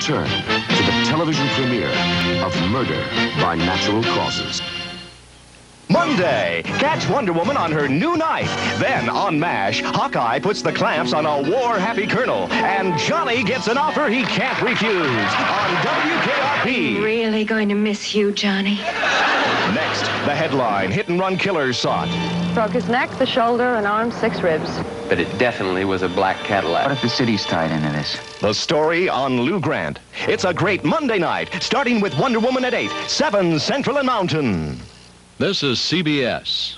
return to the television premiere of Murder by Natural Causes. Monday, catch Wonder Woman on her new night. Then on MASH, Hawkeye puts the clamps on a war-happy colonel, and Johnny gets an offer he can't refuse on WKRP. Really going to miss you, Johnny. Next, the headline, hit and run killers sought. Broke his neck, the shoulder, and arm, six ribs. But it definitely was a black Cadillac. What if the city's tied into this? The story on Lou Grant. It's a great Monday night, starting with Wonder Woman at 8, 7 Central and Mountain. This is CBS.